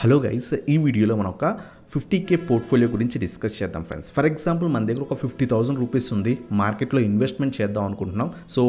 Hello guys ఈ వీడియోలో మనం ఒక ఫిఫ్టీ కే పోర్ట్ఫోలియో గురించి డిస్కస్ చేద్దాం ఫ్రెండ్స్ ఫర్ ఎగ్జాంపుల్ మన దగ్గర ఒక ఫిఫ్టీ థౌసండ్ రూపీస్ ఉంది. మార్కెట్లో ఇన్వెస్ట్మెంట్ చేద్దాం అనుకుంటున్నాం. సో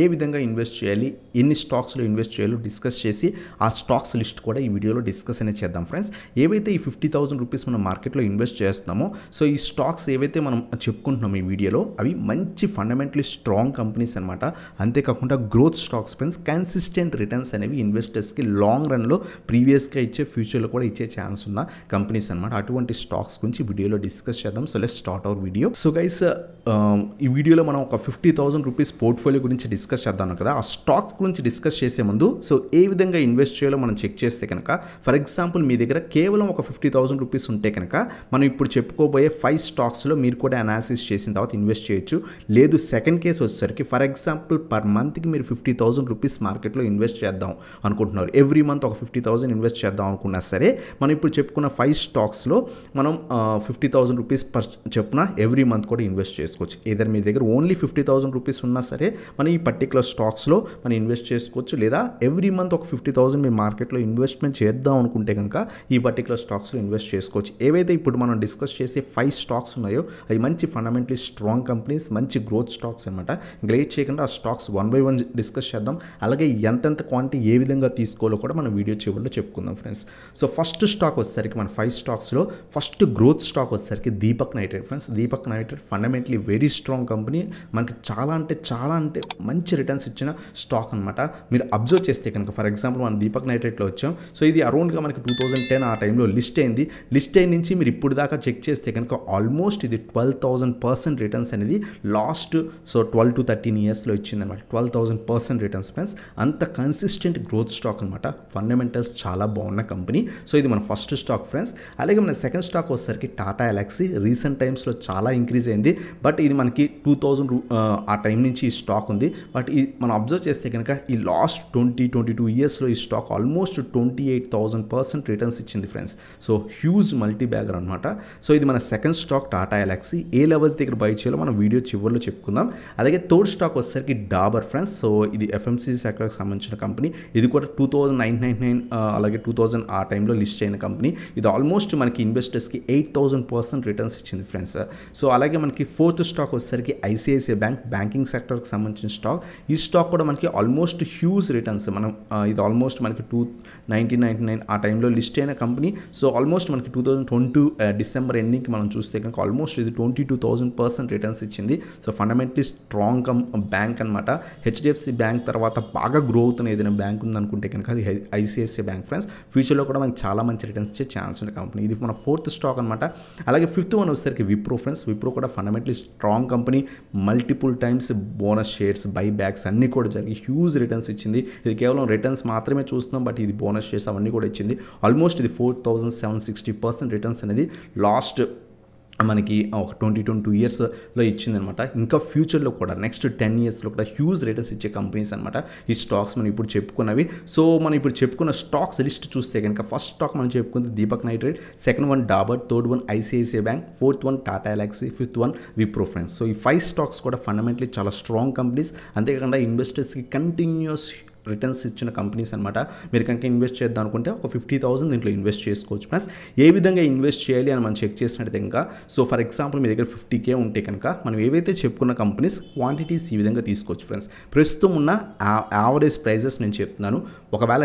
ఏ విధంగా ఇన్వెస్ట్ చేయాలి? ఎన్ని స్టాక్స్లో ఇన్వెస్ట్ చేయాలో డిస్కస్ చేసి ఆ స్టాక్స్ లిస్ట్ కూడా ఈ వీడియోలో డిస్కస్ అనేది చేద్దాం ఫ్రెండ్స్ ఏవైతే ఈ ఫిఫ్టీ థౌసండ్ రూపీస్ మనం మార్కెట్లో ఇన్వెస్ట్ చేస్తున్నామో సో ఈ స్టాక్స్ ఏవైతే మనం చెప్పుకుంటున్నాం ఈ వీడియోలో అవి మంచి ఫండమెంటలీ స్ట్రాంగ్ కంపెనీస్ అనమాట అంతేకాకుండా growth stocks friends consistent returns అనేవి ఇన్వెస్టర్స్కి లాంగ్ రన్లో ప్రీవియస్గా ఇచ్చే ఫ్యూచర్లో కూడా ఇచ్చే ఛాన్స్ ఉన్న కంపెనీస్ అనమాట అటువంటి స్టాక్స్ గురించి వీడియోలో డిస్కస్ చేద్దాం. So let start our video so guys ఈ వీడియోలో మనం ఒక ఫిఫ్టీ థౌసండ్ రూపీస్ పోర్ట్ఫోలియో గురించి డిస్కస్ చేద్దాం కదా. ఆ స్టాక్స్ గురించి డిస్కస్ చేసే ముందు సో ఏ విధంగా ఇన్వెస్ట్ చేయాలో మనం చెక్ చేస్తే కనుక ఫర్ ఎగ్జాంపుల్ మీ దగ్గర కేవలం ఒక ఫిఫ్టీ థౌసండ్ రూపీస్ ఉంటే కనుక మనం ఇప్పుడు చెప్పుకోబోయే ఫైవ్ స్టాక్స్లో మీరు కూడా అనాలిసిస్ చేసిన తర్వాత ఇన్వెస్ట్ చేయొచ్చు. లేదు సెకండ్ కేసు వచ్చేసరికి ఫర్ ఎగ్జాంపుల్ పర్ మంత్కి మీరు ఫిఫ్టీ థౌసండ్ రూపీస్ మార్కెట్లో ఇన్వెస్ట్ చేద్దాం అనుకుంటున్నారు. ఎవ్రీ మంత్ ఒక ఫిఫ్టీ థౌసండ్ ఇన్వెస్ట్ చేద్దాం అనుకున్నా సరే మనం ఇప్పుడు చెప్పుకున్న ఫైవ్ స్టాక్స్లో మనం ఫిఫ్టీ థౌసండ్ రూపీస్ పర్ చెప్పున ఎవ్రీ మంత్ కూడా ఇన్వెస్ట్ చేసుకోవచ్చు. ఏదైనా మీ దగ్గర ఓన్లీ ఫిఫ్టీ థౌసండ్ రూపీస్ ఉన్నా సరే మనం ఈ పర్టికులర్ స్టాక్స్లో మనం ఇన్వెస్ట్ చేసుకోవచ్చు. లేదా ఎవ్రీ మంత్ ఒక ఫిఫ్టీ థౌసండ్ మీ మార్కెట్లో ఇన్వెస్ట్మెంట్ చేద్దాం అనుకుంటే కనుక ఈ పర్టికులర్ స్టాక్స్లో ఇన్వెస్ట్ చేసుకోవచ్చు. ఏవైతే ఇప్పుడు మనం డిస్కస్ చేసే ఫైవ్ స్టాక్స్ ఉన్నాయో అవి మంచి ఫండమెంటలీ స్ట్రాంగ్ కంపెనీస్ మంచి గ్రోత్ స్టాక్స్ అనమాట గ్లేట్ చేయకుండా ఆ stocks one by one discuss చేద్దాం. అలాగే ఎంతెంత క్వాంటిటీ ఏ విధంగా తీసుకోవాలో కూడా మనం వీడియో చివరిలో చెప్పుకుందాం ఫ్రెండ్స్. సో ఫస్ట్ స్టాక్ వచ్చేసరికి మన ఫైవ్ స్టాక్స్లో ఫస్ట్ గ్రోత్ స్టాక్ వచ్చేసరికి Deepak nitrate. Friends Deepak nitrate fundamentally very strong company మనకి చాలా అంటే చాలా అంటే మంచి రిటర్న్స్ ఇచ్చిన స్టాక్ అనమాట మీరు అబ్జర్వ్ చేస్తే కనుక ఫర్ ఎగ్జాంపుల్ మనం దీపక్ నైట్రేట్లో వచ్చాం. సో ఇది అరౌండ్గా మనకి టూ థౌజండ్ టెన్ ఆ టైంలో లిస్ట్ అయింది. లిస్ట్ అయిన నుంచి మీరు ఇప్పుడు దాకా చెక్ చేస్తే కనుక ఆల్మోస్ట్ ఇది ట్వెల్వ్ థౌసండ్ పర్సెంట్ రిటర్న్స్ అనేది last so twelve to thirteen ఇయర్స్లో ఇచ్చింది అనమాట twelve thousand percent returns friends అంత కన్సిస్టెంట్ గ్రోత్ స్టాక్ అనమాట ఫండమెంటల్స్ చాలా బాగున్న కంపెనీ సో ఇది మన ఫస్ట్ స్టాక్ ఫ్రెండ్స్ అలాగే మన సెకండ్ స్టాక్ వచ్చేసరికి టాటా ఎలాక్సీ రీసెంట్ టైమ్స్లో చాలా ఇంక్రీజ్ అయింది. బట్ ఇది మనకి టూ థౌజండ్ ఆ టైం నుంచి ఈ స్టాక్ ఉంది. బట్ ఈ మనం అబ్జర్వ్ చేస్తే కనుక ఈ లాస్ట్ ట్వంటీ ట్వంటీ టూ ఇయర్స్లో ఈ stock almost twenty eight thousand percent returns ఇచ్చింది friends. So huge multi bagger అనమాట సో ఇది మన సెకండ్ స్టాక్ టాటా ఎలాక్సీ. ఏ లెవెల్స్ దగ్గర బై చేయాలో మనం వీడియో చివరిలో చెప్పుకుందాం. అలాగే థర్డ్ స్టాక్ వచ్చేసరికి డాబర్ ఫ్రెండ్స్. సో ఇది ఎఫ్ఎంసీ సెక్టర్కి సంబంధించిన కంపెనీ. ఇది కూడా two thousand nine nine nine అలాగే టూ థౌజండ్ ఆ టైంలో లిస్ట్ అయిన కంపెనీ. ఇది ఆల్మోస్ట్ మనకి ఇన్వెస్టర్స్కి ఎయిట్ థౌసండ్ పర్సెంట్ రిటర్న్స్ ఇచ్చింది ఫ్రెండ్స్. సో అలాగే మనకి ఫోర్త్ ఫోర్త్ స్టాక్ వచ్చేసరికి ఐసిఐసిఐ బ్యాంక్ బ్యాంకింగ్ సెక్టర్కి సంబంధించిన స్టాక్. ఈ స్టాక్ కూడా మనకి ఆల్మోస్ట్ హ్యూజ్ రిటర్న్స్. మనం ఇది ఆల్మోస్ట్ మనకి టూ నైన్టీన్ నైన్టీ నైన్ ఆ టైంలో లిస్ట్ అయిన కంపెనీ. సో ఆల్మోస్ట్ మనకి టూ థౌజండ్ ట్వంటీ డిసెంబర్ ఎండింగ్కి మనం చూస్తే కనుక ఆల్మోస్ట్ ఇది twenty two thousand percent returns ఇచ్చింది. సో ఫండమెంటలీ స్ట్రాంగ్ కం బ్యాంక్ అనమాట హెచ్డిఎఫ్సి బ్యాంక్ తర్వాత బాగా గ్రో అవుతున్న ఏదైనా బ్యాంక్ ఉందనుకుంటే కనుక అది ఐసిఐసిఐ బ్యాంక్ ఫ్రెండ్స్. ఫ్యూచర్లో కూడా మనకి చాలా మంచి రిటర్న్స్ ఇచ్చే ఛాన్స్ ఉండే కంపెనీ. ఇది మన ఫోర్త్ స్టాక్ అనమాట అలాగే ఫిఫ్త్ వన్ వచ్చేసరికి విప్రో ఫ్రెండ్స్. విప్రో కూడా fundamentally strong company multiple times bonus shares buybacks అన్నీ కూడా జరిగి హ్యూజ్ రిటర్న్స్ ఇచ్చింది. ఇది కేవలం రిటర్న్స్ మాత్రమే చూస్తున్నాం బట్ ఇది బోనస్ షేర్స్ అవన్నీ కూడా ఇచ్చింది. ఆల్మోస్ట్ ఇది four thousand seven sixty percent returns అనేది లాస్ట్ మనకి ఒక ట్వంటీ ట్వంటీ టూ ఇయర్స్లో ఇచ్చిందనమాట ఇంకా ఫ్యూచర్లో కూడా నెక్స్ట్ టెన్ ఇయర్స్లో కూడా హ్యూజ్ రేటర్స్ ఇచ్చే కంపెనీస్ అనమాట ఈ స్టాక్స్ మనం ఇప్పుడు చెప్పుకున్నవి. సో మనం ఇప్పుడు చెప్పుకున్న స్టాక్స్ లిస్ట్ చూస్తే కనుక ఫస్ట్ స్టాక్ మనం చెప్పుకుంది Deepak nitrate second one Dabur third one ICICI bank fourth one Tata Elxsi fifth one Wipro friends so ఈ ఫైవ్ స్టాక్స్ కూడా ఫండమెంటలీ చాలా స్ట్రాంగ్ కంపెనీస్ అంతేకాకుండా ఇన్వెస్టర్స్కి కంటిన్యూస్ రిటర్న్స్ ఇచ్చిన కంపెనీస్ అనమాట మీరు కనుక ఇన్వెస్ట్ చేద్దాం అనుకుంటే ఒక ఫిఫ్టీ థౌసండ్ దీంట్లో ఇన్వెస్ట్ చేసుకోవచ్చు. ప్లస్ ఏ విధంగా ఇన్వెస్ట్ చేయాలి అని మనం చెక్ చేసినట్టు ఇంకా సో ఫర్ ఎగ్జాంపుల్ మీ దగ్గర ఫిఫ్టీ కే ఉంటే కనుక మనం ఏవైతే చెప్పుకున్న కంపెనీస్ క్వాంటిటీస్ ఈ విధంగా తీసుకోవచ్చు ఫ్రెండ్స్ ప్రస్తుతం ఉన్న యావరేజ్ ప్రైజెస్ నేను చెప్తున్నాను. ఒకవేళ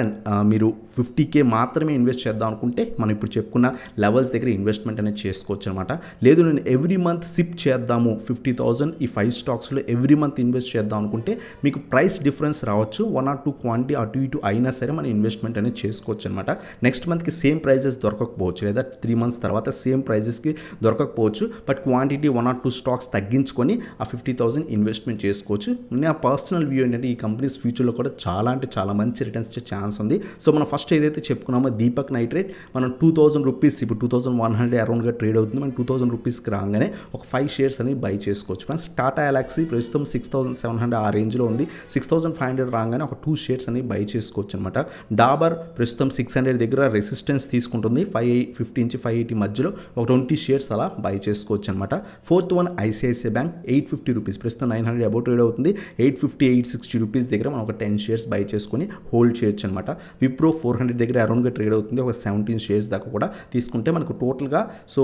మీరు ఫిఫ్టీ కే మాత్రమే ఇన్వెస్ట్ చేద్దాం అనుకుంటే మనం ఇప్పుడు చెప్పుకున్న లెవెల్స్ దగ్గర ఇన్వెస్ట్మెంట్ అనేది చేసుకోవచ్చు అనమాట లేదు నేను ఎవ్రీ మంత్ సిప్ చేద్దాము ఫిఫ్టీ థౌసండ్ ఈ ఫైవ్ స్టాక్స్లో ఎవ్రీ మంత్ ఇన్వెస్ట్ చేద్దాం అనుకుంటే మీకు ప్రైస్ డిఫరెన్స్ రావచ్చు. వన్ ఆర్ టూ క్వాంటిటీ అటు ఇటు అయినా సరే మనం ఇన్వెస్ట్మెంట్ అనేది చేసుకోవచ్చు అనమాట నెక్స్ట్ మంత్కి సేమ్ ప్రైజెస్ దొరకకపోవచ్చు లేదా త్రీ మంత్స్ తర్వాత సేమ్ ప్రైజెస్కి దొరకకపోవచ్చు. But quantity one or two stocks తగ్గించుకొని ఆ ఫిఫ్టీ థౌసండ్ ఇన్వెస్ట్మెంట్ చేసుకోవచ్చు. నా పర్సనల్ వ్యూ ఏంటంటే ఈ కంపెనీస్ ఫ్యూచర్లో కూడా చాలా అంటే చాలా మంచి రిటర్న్స్ ఇచ్చే ఛాన్స్ ఉంది. సో మనం ఫస్ట్ ఏదైతే చెప్పుకున్నామో దీపక్ నైట్రేట్ మనం టూ థౌసండ్ రూపీస్ ఇప్పుడు టూ థౌసండ్ వన్ హండ్రెడ్ అరౌండ్గా ట్రేడ్ అవుతుంది. మనం టూ థౌసండ్ రూపీస్కి రాగానే ఒక ఫైవ్ షేర్స్ అనేది బై చేసుకోవచ్చు. ఫ్రెండ్స్ టాటా ఎలాక్సీ ప్రస్తుతం సిక్స్ థౌసండ్ సెవెన్ హండ్రెడ్ ఆ రేంజ్లో ఉంది. సిక్స్ థౌసండ్ ఫైవ్ హండ్రెడ్ రాగానే ఒక టూ షేర్స్ అనేవి బై చేసుకోవచ్చు అనమాట డాబర్ ప్రస్తుతం సిక్స్ హండ్రెడ్ దగ్గర రెసిస్టెన్స్ తీసుకుంటుంది. ఫైవ్ ఫిఫ్టీ నుంచి ఫైవ్ ఎయిటీ మధ్యలో ఒక ట్వంటీ షేర్స్ అలా బై చేసుకోవచ్చు అనమాట fourth one ICICI bank eight fifty rupees. ప్రస్తుతం నైన్ హండ్రెడ్ అబౌట్ ట్రేడ్ అవుతుంది. Eight fifty eight sixty rupees దగ్గర మనం ఒక టెన్ షేర్స్ బై చేసుకొని హోల్డ్ చేయొచ్చు అనమాట విప్రో ఫోర్ హండ్రెడ్ దగ్గర అరౌండ్గా ట్రేడ్ అవుతుంది. ఒక సెవెంటీన్ షేర్స్ దాకా కూడా తీసుకుంటే మనకు టోటల్గా సో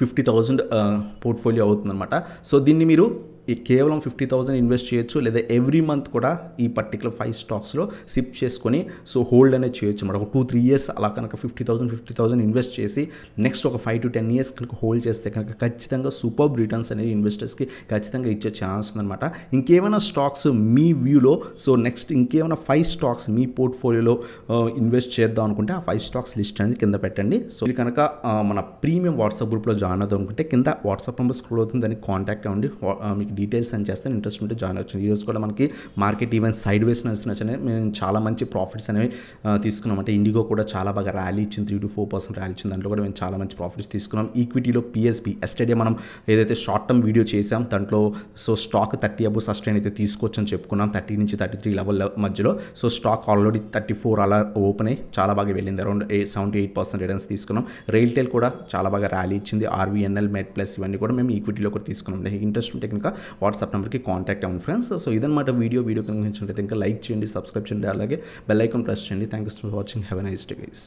ఫిఫ్టీ థౌజండ్ పోర్ట్ఫోలియో అవుతుందన్నమాట. సో దీన్ని మీరు ఈ కేవలం ఫిఫ్టీ థౌసండ్ ఇన్వెస్ట్ చేయొచ్చు లేదా ఎవ్రీ మంత్ కూడా ఈ పర్టికులర్ ఫైవ్ స్టాక్స్లో సిప్ చేసుకొని సో హోల్డ్ అనేది చేయొచ్చు అనమాట ఒక టూ త్రీ ఇయర్స్ అలా కనుక fifty thousand fifty thousand invest చేసి నెక్స్ట్ ఒక ఫైవ్ టు టెన్ ఇయర్స్ కనుక హోల్డ్ చేస్తే కనుక ఖచ్చితంగా సూపర్ రిటర్న్స్ అనేది ఇన్వెస్టర్స్కి ఖచ్చితంగా ఇచ్చే ఛాన్స్ ఉందన్నమాట. ఇంకేమైనా స్టాక్స్ మీ వ్యూలో సో నెక్స్ట్ ఇంకేమైనా ఫైవ్ స్టాక్స్ మీ పోర్ట్ఫోలియోలో ఇన్వెస్ట్ చేద్దాం అనుకుంటే ఆ ఫైవ్ స్టాక్స్ లిస్ట్ అనేది కింద పెట్టండి. సో ఇది కనుక మన ప్రీమియం వాట్సాప్ గ్రూప్లో జాయిన్ అవుదాం అనుకుంటే కింద వాట్సాప్ నెంబర్ స్క్రోల్ అవుతుంది దానికి కాంటాక్ట్ అవ్వండి. మీకు డీటెయిల్స్ అని చేస్తాను ఇంట్రెస్ట్ ఉంటే జాయిన్ అవచ్చు ఈరోజు కూడా మనకి మార్కెట్ ఈవెన్ సైడ్ వేస్ నచ్చినచ్చని మేము చాలా మంచి ప్రాఫిట్స్ అనేవి తీసుకున్నాం. అంటే ఇండిగో కూడా చాలా బాగా ర్యాలీ ఇచ్చింది three to four percent rally ఇచ్చింది. దాంట్లో కూడా మేము చాలా మంచి ప్రాఫిట్స్ తీసుకున్నాం. ఈక్విటీలో పిఎస్బి ఎస్టేడే మనం ఏదైతే షార్ట్ టర్మ్ వీడియో చేసాం దాంట్లో so stock thirty above sustain అయితే తీసుకోవచ్చని చెప్పుకున్నాం. థర్టీ నుంచి థర్టీ త్రీ లెవెల్ మధ్యలో. So stock already thirty four అలా ఓపెన్ అయ్యి చాలా బాగా వెళ్ళింది. Around seventy eight percent returns తీసుకున్నాం. రైల్టెల్ కూడా చాలా బాగా ర్యాలీ ఇచ్చింది. ఆర్వీఎన్ఎల్ మెడ్ ప్లస్ ఇవన్నీ కూడా మేము ఈక్విటీలో కూడా తీసుకున్నాం. ఇంట్రెస్ట్ ఉంటే కనుక వాట్సాప్ నెంబర్కి కాంటాక్ట్ అవ్వండి ఫ్రెండ్స్. సో ఇదన్నమాట వీడియో. వీడియో కనుక ఇంకా లైక్ చేయండి సబ్స్క్రైబ్ చేయండి అలాగే బెల్ ఐకాన్ ప్రెస్ చేయండి. Thank you for watching have a nice day guys